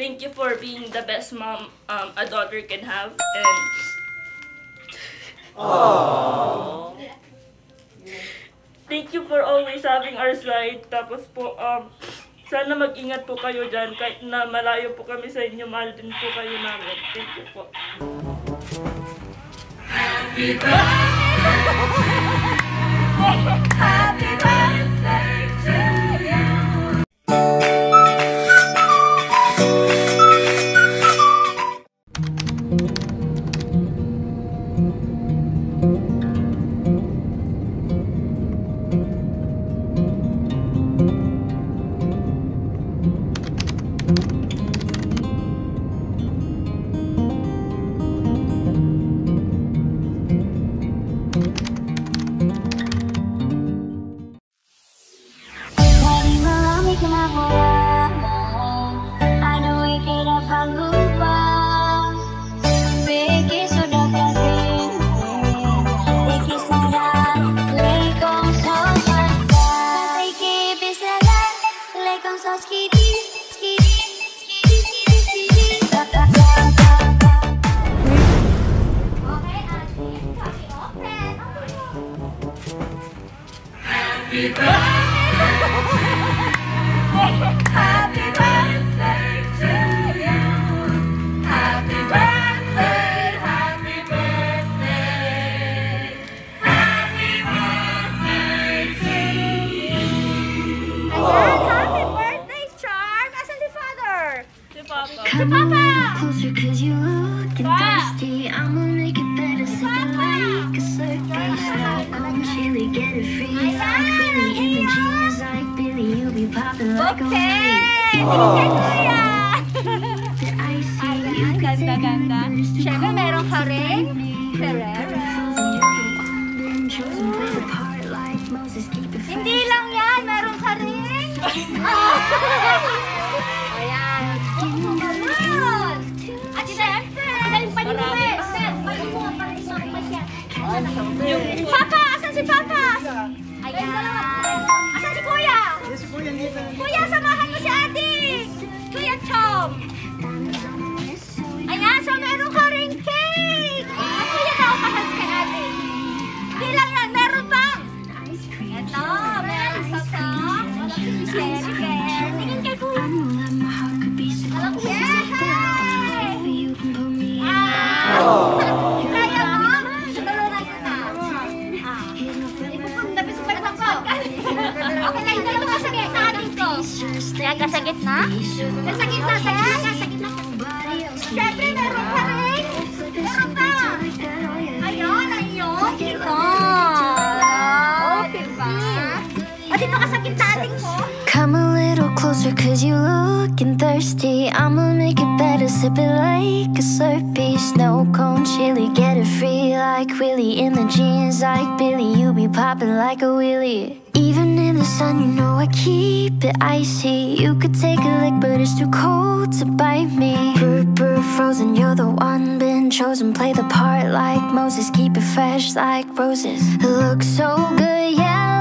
thank you for being the best mom um, a daughter can have. And thank you for always having our side. Tapos po, um, sana mag-ingat po kayo dyan. Kahit na malayo po kami sa inyo, mahal din po kayo namin. Thank you po. Lagi Happy birthday to you. Happy birthday, happy birthday. Happy birthday to you. Ayan, happy birthday, Charm. Asan si Father? Si Papa. Si Papa! Closer cause you looking Pa! thirsty I'ma make it better Sip it like a circus Snow cone chili Get it free You ang could take ganda-ganda. Siyempre, meron ka to rin. Ferrero. Hindi lang yan, meron ka rin. cause you looking thirsty. I'ma make it better, sip it like a slurpee Snow cone chili, get it free like Willy. In the jeans like Billy, you be popping like a wheelie. Even in the sun, you know I keep it icy. You could take a lick but it's too cold to bite me. Brr, brr, frozen, you're the one. Been chosen Play the part like Moses, keep it fresh like roses. Look so good, yeah,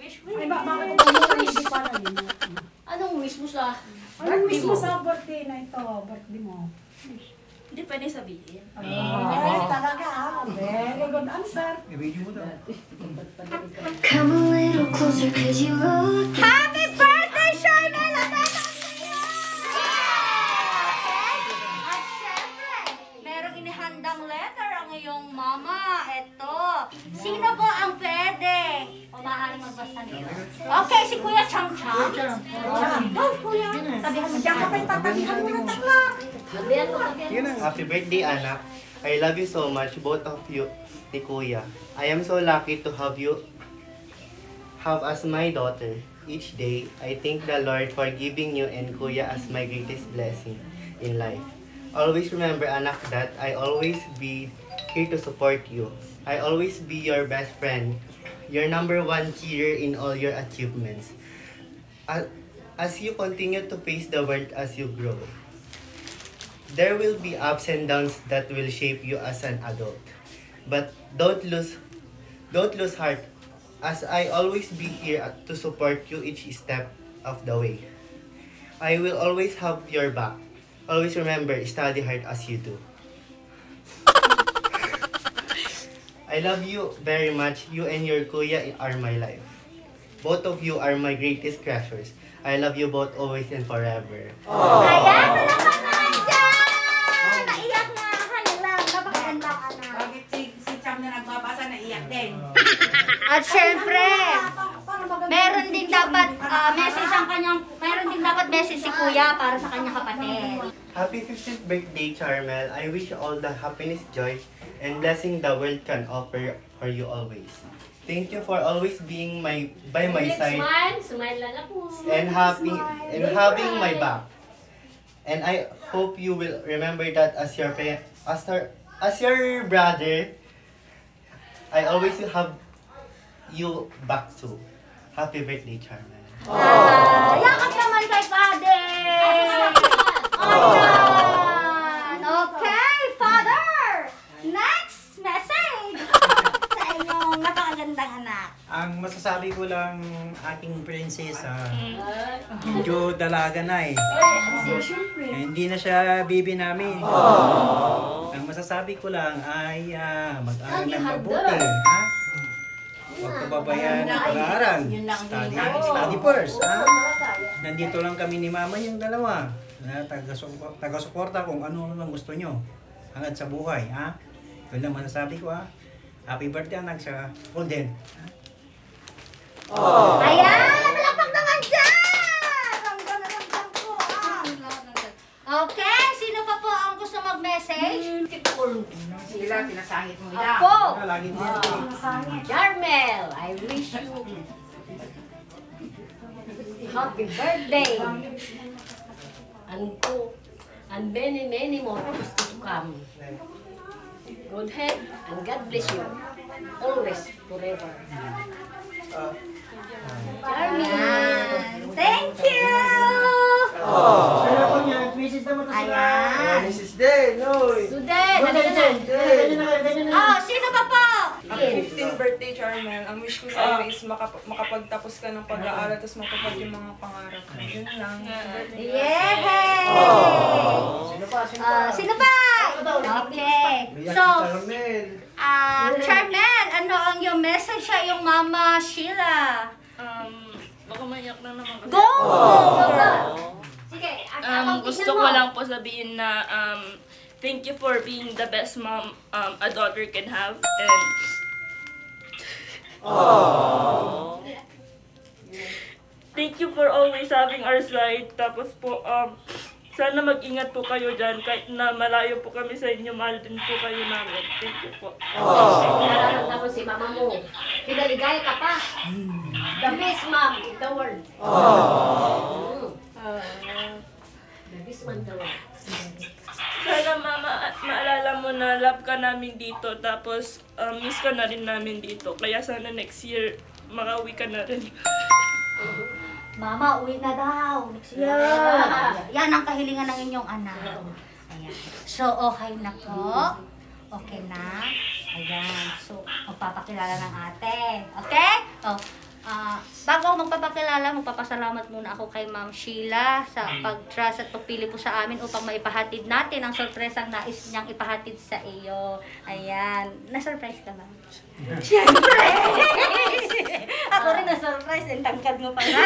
bakit mo hindi pa na Anong wish mo sa Anong wish mo sa birthday na ito? Birthday mo? Hindi pwede sabihin. Ay, talaga ah. Very good answer. Come a little closer, cause you look Happy birthday, anak. I love you so much, both of you, ni Kuya. I am so lucky to have you have as my daughter. Each day, I thank the Lord for giving you and Kuya as my greatest blessing in life. Always remember, anak, that I always be here to support you. I always be your best friend, your number one cheer in all your achievements. As, as you continue to face the world as you grow, there will be ups and downs that will shape you as an adult. But don't lose don't lose heart as I always be here to support you each step of the way. I will always have your back. Always remember, study hard as you do. I love you very much. You and your kuya are my life. Both of you are my greatest treasures. I love you both always and forever. Ayan, talaga naman dyan! Naiyak na. Kaya lang, napakagandang anak. Bakit si, si Cham na nagbabasa naiyak din? At syempre, meron din dapat ah, message ang kanyang, meron din dapat message si Kuya para sa kanyang kapatid. Happy 15th birthday, Charmel. I wish you all the happiness, joy, and blessing the world can offer for you always. Thank you for always being my by my side Smile, smile lang ako. and happy and having my back. And I hope you will remember that as your as your, as your brother. I always will have you back too. Happy birthday, Charmel. Ah, yakap naman kay Father! Ayan! Okay, Father! Next message! sa inyong napakagandang anak. Ang masasabi ko lang ating prinsesa, medyo dalaga na eh. Eh, hindi na siya bibi namin. Ang masasabi ko lang ay ah, mag-aral ng mabuti. Ha? Huwag pababayaan ng pag-aaral. Study, study first. Ha? Nandito lang kami ni mama yung dalawa. Na taga-sup- taga-suporta kung ano lang gusto nyo. Hangad sa buhay. Ha? Yun lang masasabi ko ha. Happy birthday anak sa Golden. Ayan! Malapag naman dyan! Ang ganda-ganda ko, ah. Okay, sino pa po ang gusto mag-message? Sila, pinasangit mo nila. Ako, Ah, laging birthday. Jarmel, I wish you happy birthday. And and many, many more to come. Good health and God bless you. Always, forever. Jarmel. Thank you! Ayan. Mrs. Day, no. Today, nalagyan na. Oh, sino pa po? Ang 15th birthday, Charmel, ang wish ko sa iyo is makap- makapagtapos ka ng pag-aaral tapos matupad yung mga pangarap mo. Yun lang. Yay! Ah, sino pa? Okay. So, ah Charmel, ano ang yung message sa iyong mama, Sheila? Um, baka mayak na naman kasi. Go! Sige, Um, gusto ko lang po sabihin na um, thank you for being the best mom um, a daughter can have. And thank you for always having our side. Tapos po, um, sana mag-ingat po kayo dyan. Kahit na malayo po kami sa inyo, mahal din po kayo namin. Thank you po. Nararamdaman si mama mo. Pinaligaya ka pa. The best mom in the world. Mm. The best mom in the world. Sana mama, maalala mo na love ka namin dito. Tapos, um, miss ka na rin namin dito. Kaya sana next year, makauwi ka na rin. Mama, uwi na daw. Yeah. Yan ang kahilingan ng inyong anak. Ayan. So, okay na po. Okay na. Ayan. So, magpapakilala ng ate. Okay? Oh, Ah, bago ako magpapakilala, magpapasalamat muna ako kay Ma'am Sheila sa pag-trust at pagpili po sa amin upang maipahatid natin ang sorpresang nais niyang ipahatid sa iyo. Ayan. Na-surprise ka ba? Siyempre! ako rin na-surprise. Ang tangkad mo pala.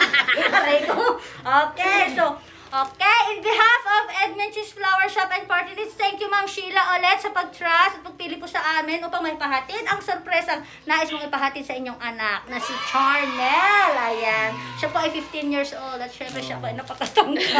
Aray ko. Okay, so, Okay, in behalf of Edmonton's Flower Shop and Party List, thank you Ma'am Sheila ulit sa pag-trust at pagpili po sa amin upang may pahatid ang sorpresang nais mong ipahatid sa inyong anak na si Charnel. Ayan. Siya po ay 15 years old at syempre siya po ay napakatangka.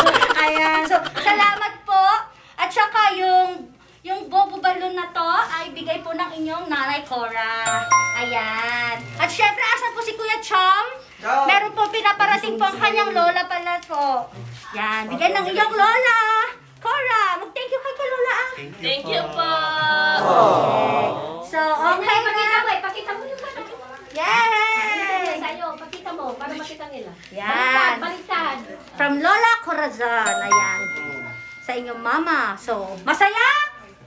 Ayan. So, salamat po. At saka yung yung bobo balloon na to ay bigay po ng inyong nanay Cora. Ayan. At syempre, asan po si Kuya Chom? Meron po pinaparating po ang kanyang lola pala po. Yan, bigay ng iyong lola. Cora, mag-thank you kay kay lola ah. Thank you po. So, okay Pakita mo na. eh, pakita mo yung ano. Yay! Sa'yo, pakita mo, para makita nila. Yan. Baliktad. From Lola Corazon. Ayan. Sa inyong mama. So, masaya?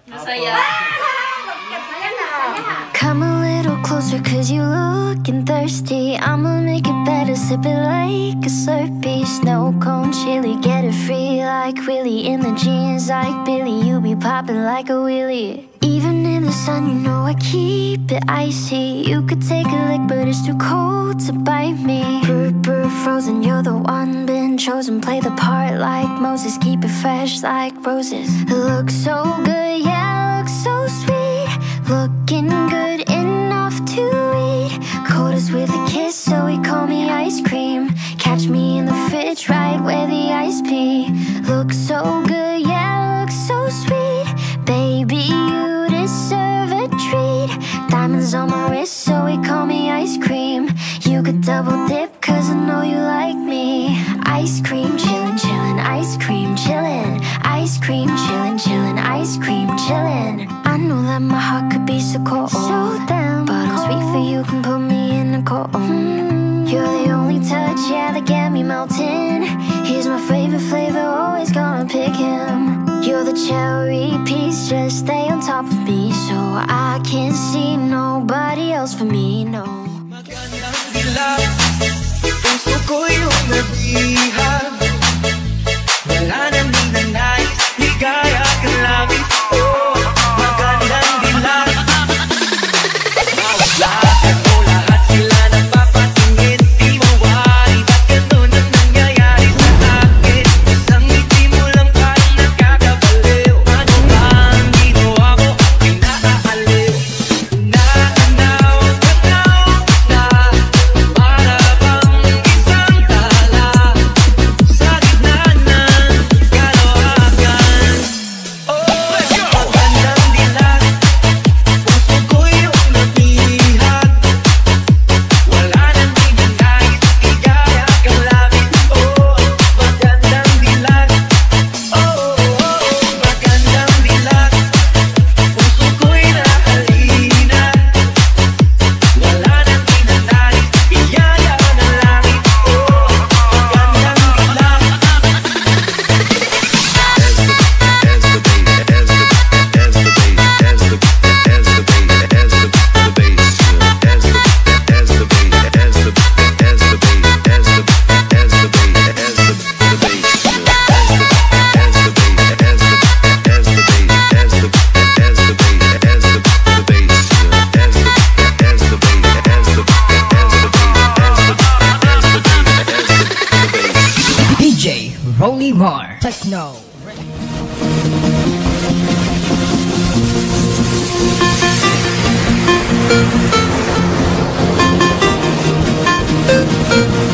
Masaya. Masaya. Come a little closer cause you looking thirsty I'ma make it better, sip it like a slurpee Snow cone chili, get it free like Willie In the jeans like Billy, you be popping like a wheelie Even in the sun, you know I keep it icy You could take a lick but it's too cold to bite me Brr, frozen, you're the one been chosen Play the part like Moses, keep it fresh like roses It looks so good, yeah, looks so sweet Looking good enough to eat. Cold as with a kiss, so he call me ice cream. Catch me in the fridge, right where the ice be. Looks so good, yeah, looks so sweet. Baby, you. Diamonds on my wrist, so he call me ice cream. You could double dip, cause I know you like me. Ice cream, chillin', chillin', ice cream, chillin'. Ice cream, chillin', chillin', ice cream, chillin'. I know that my heart could be so cold. more. Techno. Thank